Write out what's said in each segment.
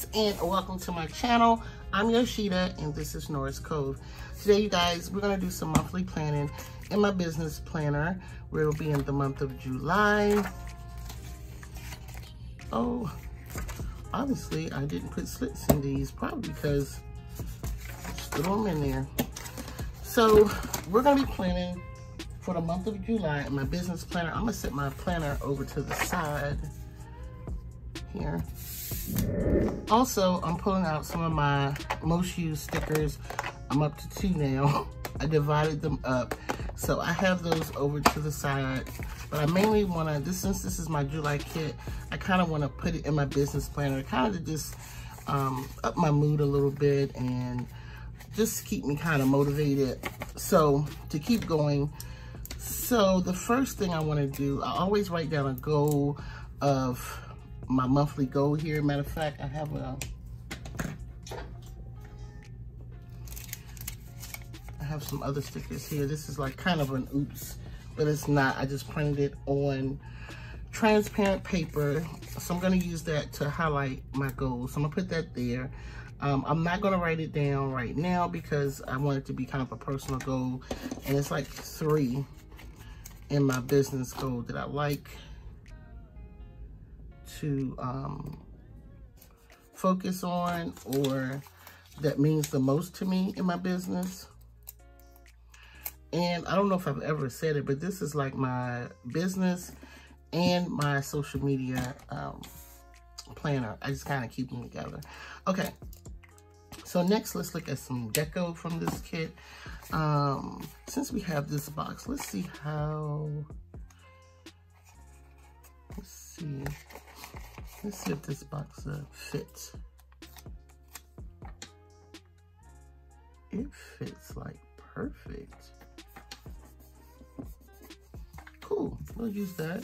friends and welcome to my channel. I'm Yoshida and this is Noras Cove. Today you guys, we're gonna do some monthly planning in my business planner where it'll be in the month of July. Oh, obviously I didn't put slits in these probably because I just threw them in there. So we're gonna be planning for the month of July in my business planner. I'm gonna set my planner over to the side here. Also, I'm pulling out some of my most used stickers. I'm up to two now. I divided them up. So I have those over to the side. But I mainly want to, this since this is my July kit, I kind of want to put it in my business planner. Kind of just um, up my mood a little bit and just keep me kind of motivated. So to keep going. So the first thing I want to do, I always write down a goal of my monthly goal here. Matter of fact, I have a, I have some other stickers here. This is like kind of an oops, but it's not. I just printed it on transparent paper. So I'm gonna use that to highlight my goals. So I'm gonna put that there. Um, I'm not gonna write it down right now because I want it to be kind of a personal goal. And it's like three in my business goal that I like to um, focus on or that means the most to me in my business. And I don't know if I've ever said it, but this is like my business and my social media um, planner. I just kind of keep them together. Okay, so next let's look at some deco from this kit. Um, since we have this box, let's see how, let's see. Let's see if this box uh, fits. It fits like perfect. Cool, we'll use that.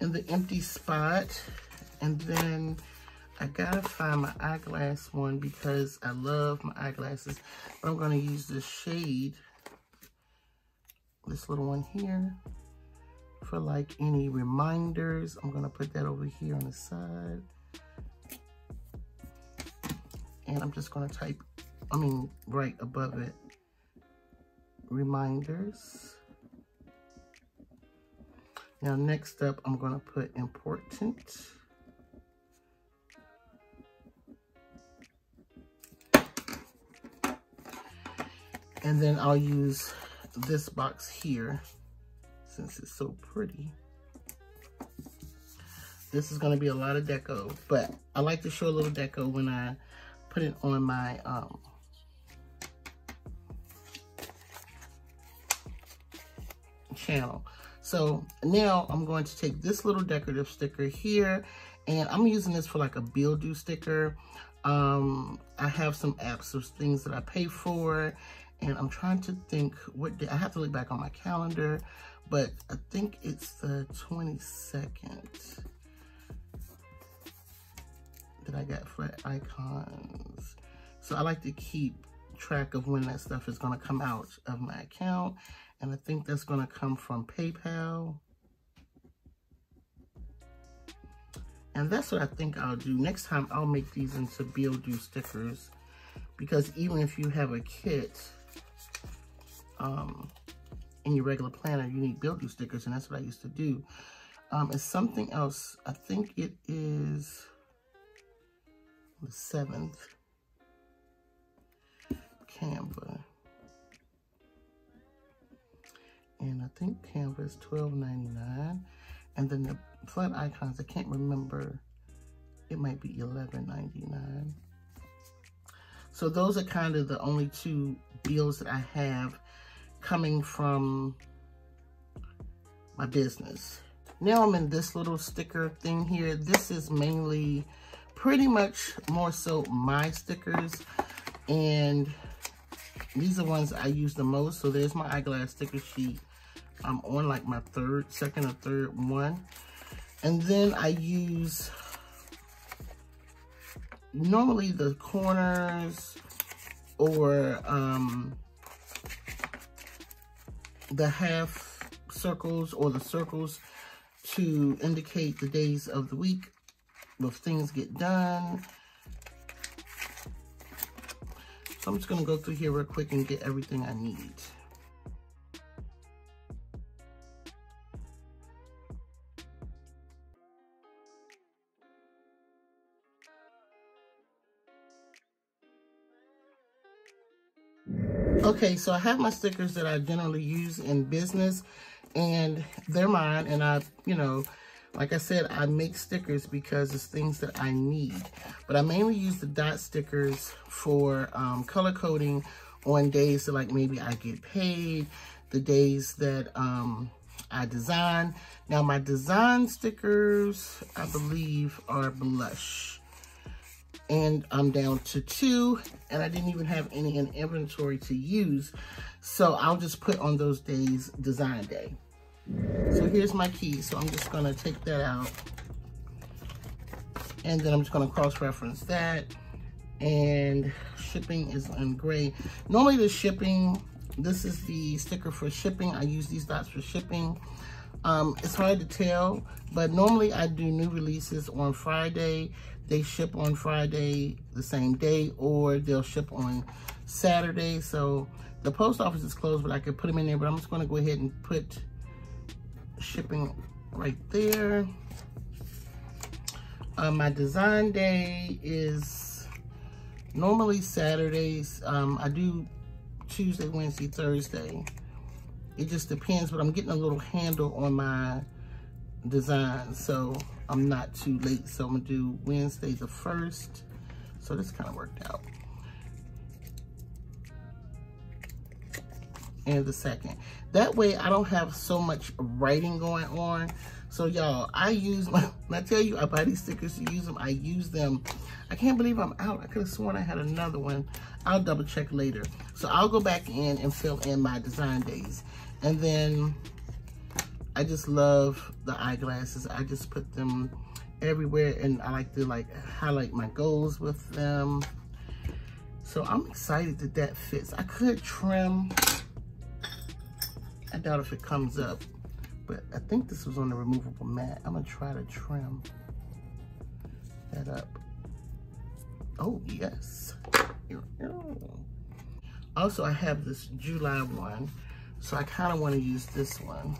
In the empty spot, and then I gotta find my eyeglass one because I love my eyeglasses. But I'm gonna use this shade, this little one here like any reminders. I'm gonna put that over here on the side. And I'm just gonna type, I mean, right above it, reminders. Now next up, I'm gonna put important. And then I'll use this box here since it's so pretty. This is gonna be a lot of deco, but I like to show a little deco when I put it on my um, channel. So now I'm going to take this little decorative sticker here and I'm using this for like a due sticker. Um, I have some apps of things that I pay for and I'm trying to think what day, I have to look back on my calendar but I think it's the 22nd that I got for icons. So I like to keep track of when that stuff is gonna come out of my account. And I think that's gonna come from PayPal. And that's what I think I'll do. Next time I'll make these into due stickers because even if you have a kit, um, in your regular planner, you need bill due stickers, and that's what I used to do. Um, it's something else. I think it is the 7th. Canva. And I think Canva is $12.99. And then the flat icons, I can't remember. It might be $11.99. So those are kind of the only two deals that I have coming from my business. Now I'm in this little sticker thing here. This is mainly pretty much more so my stickers. And these are ones I use the most. So there's my eyeglass sticker sheet. I'm on like my third, second or third one. And then I use normally the corners or um, the half circles or the circles to indicate the days of the week if things get done. So I'm just gonna go through here real quick and get everything I need. Okay, so I have my stickers that I generally use in business and they're mine and I, you know, like I said, I make stickers because it's things that I need. But I mainly use the dot stickers for um, color coding on days that like maybe I get paid, the days that um, I design. Now my design stickers, I believe, are blush and I'm down to two and I didn't even have any in inventory to use. So I'll just put on those days design day. So here's my key. So I'm just gonna take that out and then I'm just gonna cross-reference that and shipping is in gray. Normally the shipping, this is the sticker for shipping. I use these dots for shipping. Um, it's hard to tell, but normally I do new releases on Friday. They ship on Friday the same day, or they'll ship on Saturday. So the post office is closed, but I could put them in there, but I'm just gonna go ahead and put shipping right there. Uh, my design day is normally Saturdays. Um, I do Tuesday, Wednesday, Thursday. It just depends, but I'm getting a little handle on my design, so I'm not too late. So I'm gonna do Wednesday the 1st. So this kind of worked out. And the second. That way I don't have so much writing going on. So y'all, I use my, when I tell you I buy these stickers to use them, I use them. I can't believe I'm out. I could have sworn I had another one. I'll double check later. So I'll go back in and fill in my design days. And then I just love the eyeglasses. I just put them everywhere and I like to like highlight my goals with them. So I'm excited that that fits. I could trim. I doubt if it comes up, but I think this was on the removable mat. I'm gonna try to trim that up. Oh, yes. Also, I have this July one so I kind of want to use this one.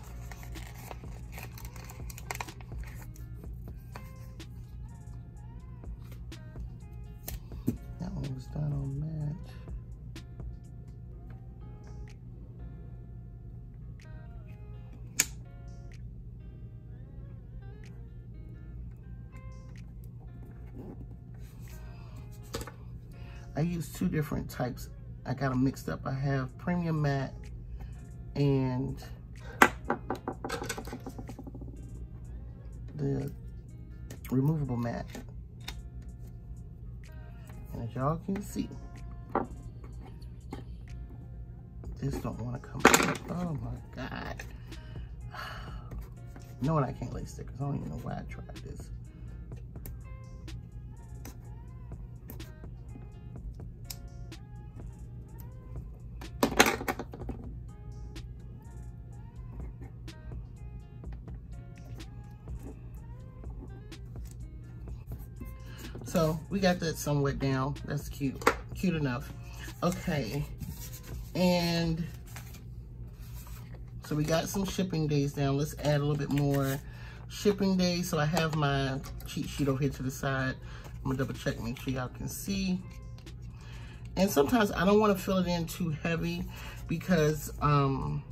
I use two different types. I got them mixed up. I have premium matte and the removable mat. And as y'all can see, this don't want to come out. Oh my God. Knowing I can't lay stickers, I don't even know why I tried this. So we got that somewhat down. That's cute, cute enough. Okay, and so we got some shipping days down. Let's add a little bit more shipping days. So I have my cheat sheet over here to the side. I'm gonna double check, make sure y'all can see. And sometimes I don't wanna fill it in too heavy because um,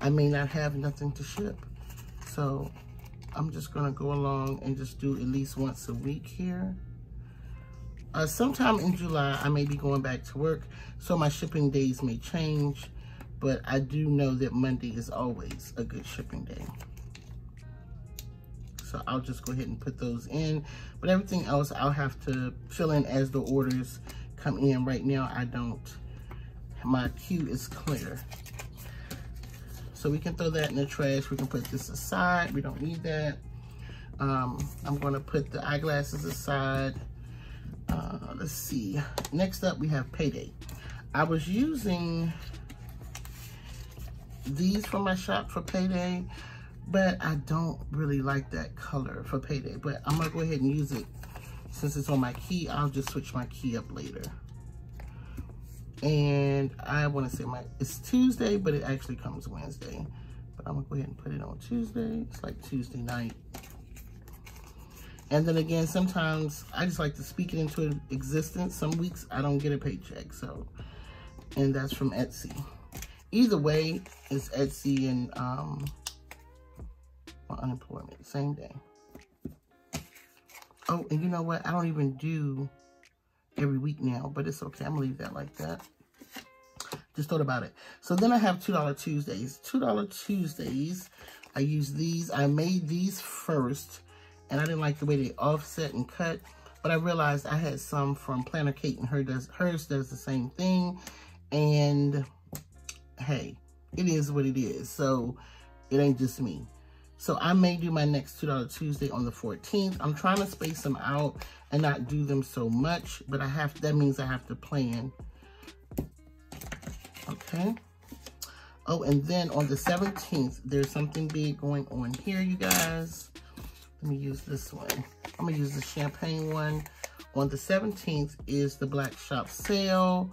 I may not have nothing to ship. So I'm just gonna go along and just do at least once a week here. Uh, sometime in July, I may be going back to work, so my shipping days may change, but I do know that Monday is always a good shipping day. So I'll just go ahead and put those in, but everything else I'll have to fill in as the orders come in. Right now, I don't, my queue is clear. So we can throw that in the trash. We can put this aside. We don't need that. Um, I'm gonna put the eyeglasses aside. Uh, let's see. Next up, we have Payday. I was using these from my shop for Payday, but I don't really like that color for payday. But I'm gonna go ahead and use it since it's on my key. I'll just switch my key up later. And I wanna say my, it's Tuesday, but it actually comes Wednesday. But I'm gonna go ahead and put it on Tuesday. It's like Tuesday night. And then again, sometimes I just like to speak it into existence. Some weeks I don't get a paycheck, so, and that's from Etsy. Either way, it's Etsy and um, unemployment, same day. Oh, and you know what? I don't even do every week now, but it's okay. I'm gonna leave that like that. Just thought about it. So then I have $2 Tuesdays. $2 Tuesdays, I use these. I made these first and I didn't like the way they offset and cut. But I realized I had some from Planner Kate and her does, hers does the same thing. And hey, it is what it is. So it ain't just me. So I may do my next $2 Tuesday on the 14th. I'm trying to space them out and not do them so much, but I have, that means I have to plan. Okay. Oh, and then on the 17th, there's something big going on here, you guys. Let me use this one. I'm gonna use the champagne one. On the 17th is the Black Shop sale.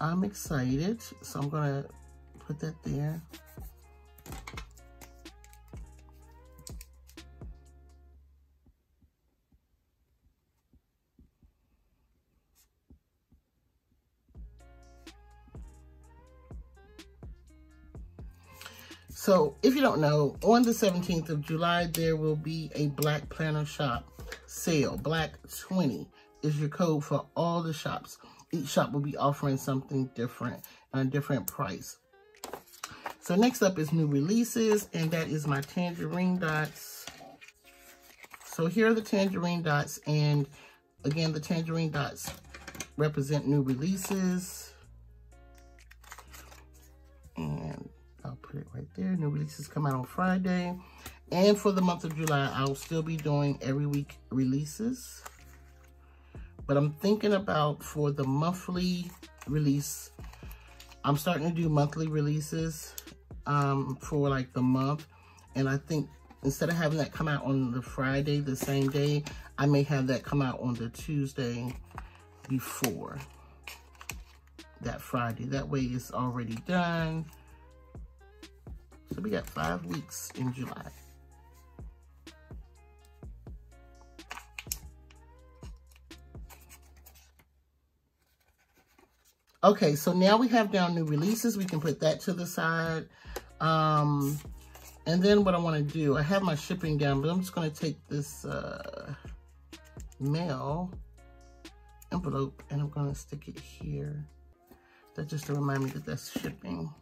I'm excited, so I'm gonna put that there. So if you don't know, on the 17th of July, there will be a Black Planner Shop sale. Black 20 is your code for all the shops. Each shop will be offering something different and a different price. So next up is new releases, and that is my tangerine dots. So here are the tangerine dots, and again, the tangerine dots represent new releases. There. New releases come out on Friday. And for the month of July, I'll still be doing every week releases. But I'm thinking about for the monthly release, I'm starting to do monthly releases um, for like the month. And I think instead of having that come out on the Friday, the same day, I may have that come out on the Tuesday before that Friday. That way it's already done. So we got five weeks in July. Okay, so now we have down new releases. We can put that to the side. Um, and then what I want to do, I have my shipping down, but I'm just going to take this uh, mail envelope and I'm going to stick it here. That just to remind me that that's shipping.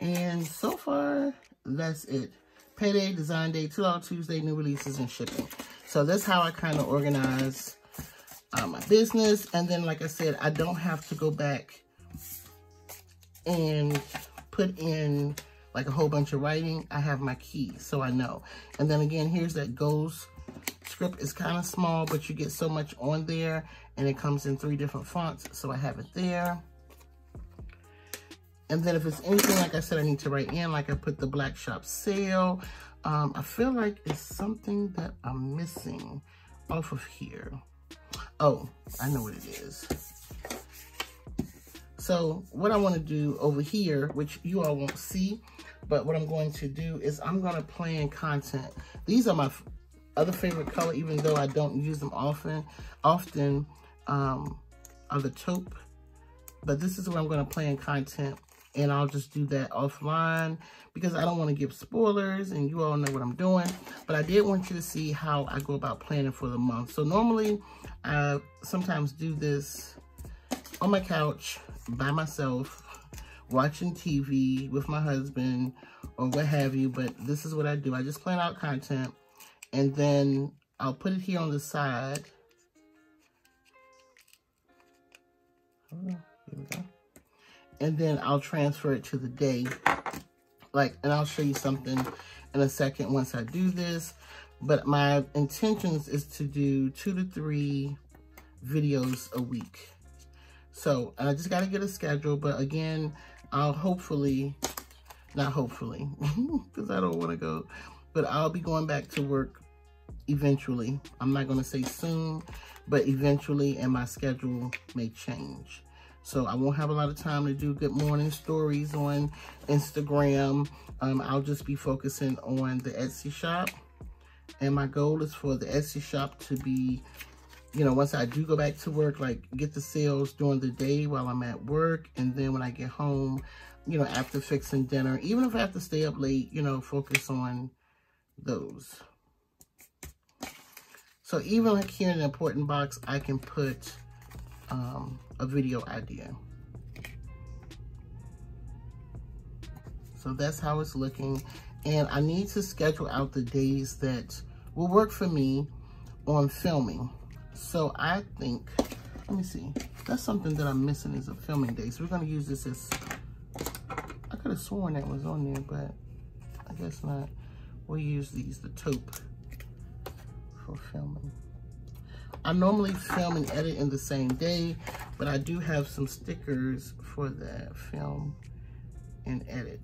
And so far, that's it. Payday, Design Day, $2 Tuesday, new releases, and shipping. So that's how I kind of organize uh, my business. And then, like I said, I don't have to go back and put in like a whole bunch of writing. I have my key, so I know. And then again, here's that ghost script. It's kind of small, but you get so much on there. And it comes in three different fonts, so I have it there. And then if it's anything, like I said, I need to write in, like I put the Black Shop sale. Um, I feel like it's something that I'm missing off of here. Oh, I know what it is. So what I want to do over here, which you all won't see, but what I'm going to do is I'm going to plan content. These are my other favorite color, even though I don't use them often. Often um, are the taupe. But this is where I'm going to plan content and I'll just do that offline because I don't want to give spoilers and you all know what I'm doing. But I did want you to see how I go about planning for the month. So normally I sometimes do this on my couch by myself, watching TV with my husband or what have you. But this is what I do. I just plan out content and then I'll put it here on the side. Oh, here we go and then I'll transfer it to the day. Like, and I'll show you something in a second once I do this. But my intentions is to do two to three videos a week. So I just got to get a schedule. But again, I'll hopefully Not hopefully, because I don't want to go. But I'll be going back to work eventually. I'm not going to say soon, but eventually, and my schedule may change. So I won't have a lot of time to do good morning stories on Instagram. Um, I'll just be focusing on the Etsy shop. And my goal is for the Etsy shop to be, you know, once I do go back to work, like get the sales during the day while I'm at work. And then when I get home, you know, after fixing dinner, even if I have to stay up late, you know, focus on those. So even like here in the important box, I can put um, a video idea. So that's how it's looking. And I need to schedule out the days that will work for me on filming. So I think, let me see. That's something that I'm missing is a filming day. So we're to use this as, I could have sworn that was on there, but I guess not. We'll use these, the taupe for filming. I normally film and edit in the same day, but I do have some stickers for the film and edit.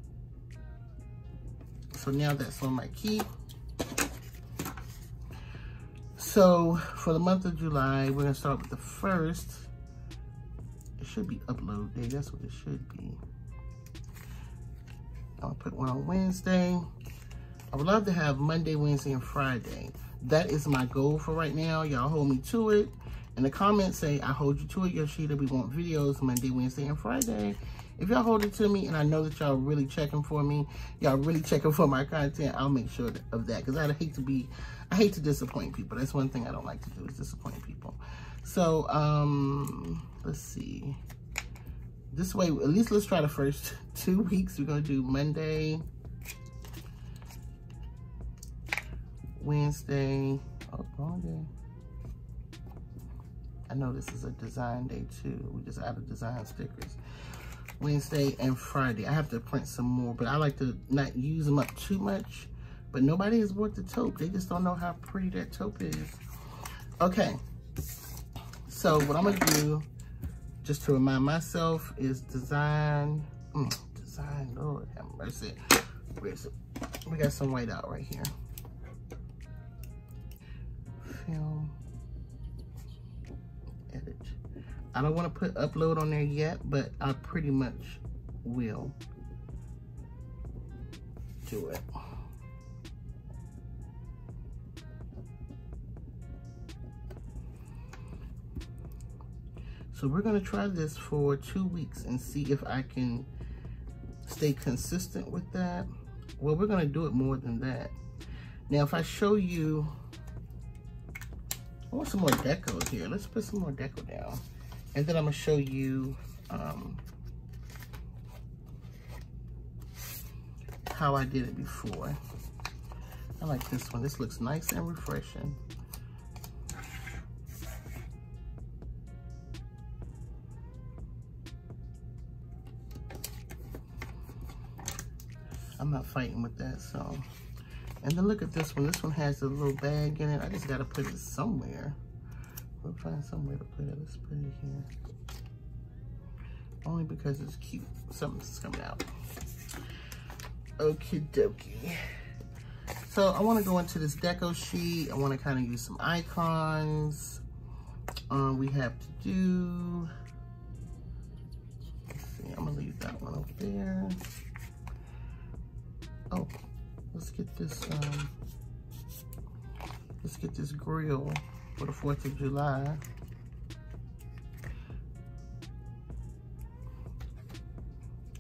So now that's on my key. So for the month of July, we're gonna start with the first. It should be upload day, that's what it should be. I'll put one on Wednesday. I would love to have Monday, Wednesday, and Friday. That is my goal for right now. Y'all hold me to it. In the comments, say, I hold you to it, Yoshida. We want videos Monday, Wednesday, and Friday. If y'all hold it to me, and I know that y'all really checking for me, y'all really checking for my content, I'll make sure of that. Because I hate to be, I hate to disappoint people. That's one thing I don't like to do is disappoint people. So, um, let's see. This way, at least let's try the first two weeks. We're going to do Monday, Wednesday. Oh, wrong day. I know this is a design day too. We just added design stickers. Wednesday and Friday. I have to print some more, but I like to not use them up too much. But nobody has bought the taupe. They just don't know how pretty that taupe is. Okay. So what I'm gonna do, just to remind myself, is design. Mm, design, Lord have mercy. Where's it? We got some white out right here film edit I don't want to put upload on there yet but I pretty much will do it. So we're going to try this for two weeks and see if I can stay consistent with that. Well we're going to do it more than that. Now if I show you I want some more deco here. Let's put some more deco down. And then I'm gonna show you um, how I did it before. I like this one. This looks nice and refreshing. I'm not fighting with that, so and then look at this one. This one has a little bag in it. I just got to put it somewhere. We'll find somewhere to put it. Let's put it here. Only because it's cute. Something's coming out. Okie dokie. So I want to go into this deco sheet. I want to kind of use some icons. Um, we have to do, let's see, I'm to leave that one over there. Oh, let's get this um let's get this grill for the 4th of July.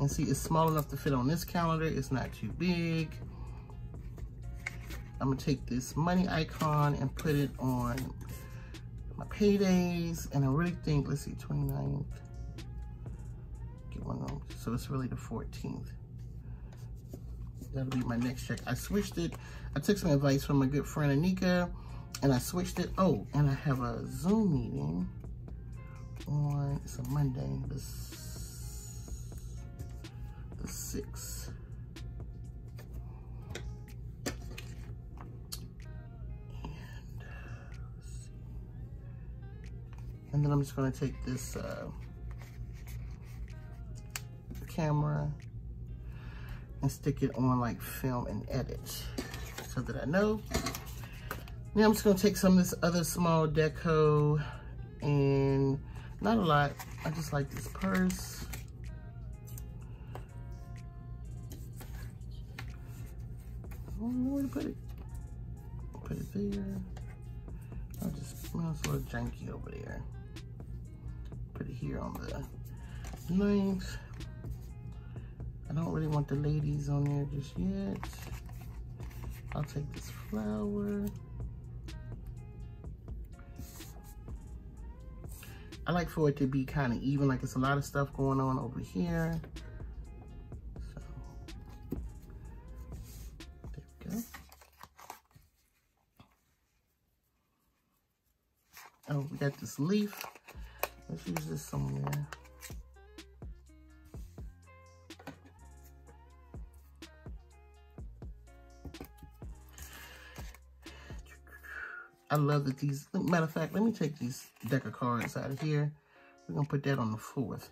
And see, it's small enough to fit on this calendar. It's not too big. I'm gonna take this money icon and put it on my paydays. And I really think, let's see, 29th. Get one of. So it's really the 14th that'll be my next check. I switched it. I took some advice from my good friend Anika and I switched it. Oh, and I have a Zoom meeting on, it's a Monday, the, the 6th. And, and then I'm just gonna take this uh, camera and stick it on like film and edit so that I know. Now I'm just gonna take some of this other small deco and not a lot. I just like this purse. I don't know where to put it. Put it there. I'll just, it's a little janky over there. Put it here on the knife. I don't really want the ladies on there just yet. I'll take this flower. I like for it to be kind of even, like it's a lot of stuff going on over here. So, there we go. Oh, we got this leaf. Let's use this somewhere. I love that these, matter of fact, let me take these deck of cards out of here. We're going to put that on the fourth.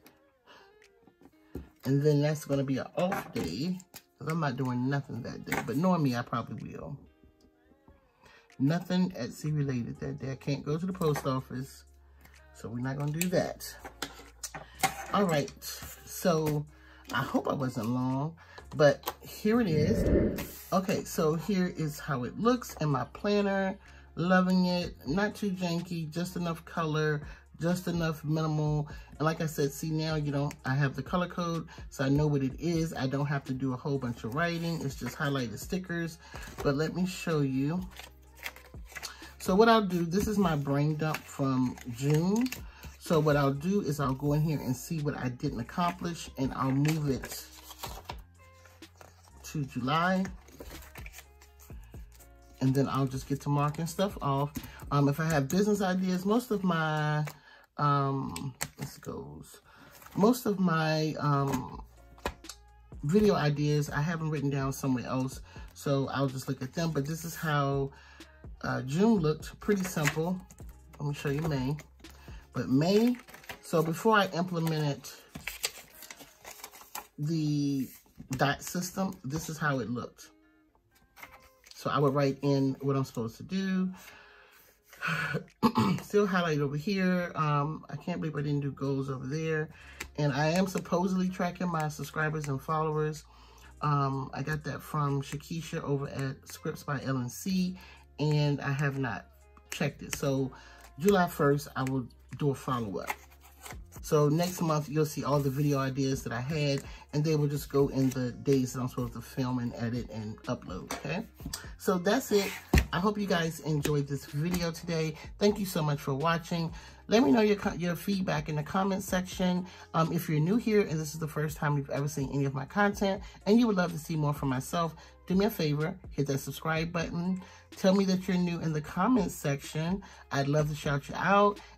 And then that's going to be an off day. Because I'm not doing nothing that day. But knowing me, I probably will. Nothing Etsy related that day. I can't go to the post office. So we're not going to do that. All right. So I hope I wasn't long. But here it is. Okay, so here is how it looks in my planner. Loving it. Not too janky. Just enough color. Just enough minimal. And like I said, see now, you know, I have the color code, so I know what it is. I don't have to do a whole bunch of writing. It's just highlighted stickers. But let me show you. So what I'll do, this is my brain dump from June. So what I'll do is I'll go in here and see what I didn't accomplish and I'll move it to July. And then I'll just get to marking stuff off. Um, if I have business ideas, most of my, um, this goes, most of my um, video ideas I haven't written down somewhere else. So I'll just look at them. But this is how uh, June looked pretty simple. Let me show you May. But May, so before I implemented the dot system, this is how it looked. So I would write in what I'm supposed to do. Still highlight over here. Um, I can't believe I didn't do goals over there. And I am supposedly tracking my subscribers and followers. Um, I got that from Shakisha over at Scripts by LNC and I have not checked it. So July 1st, I will do a follow-up. So next month, you'll see all the video ideas that I had, and they will just go in the days that I'm supposed to film and edit and upload, okay? So that's it. I hope you guys enjoyed this video today. Thank you so much for watching. Let me know your, your feedback in the comment section. Um, if you're new here and this is the first time you've ever seen any of my content and you would love to see more from myself, do me a favor, hit that subscribe button. Tell me that you're new in the comments section. I'd love to shout you out.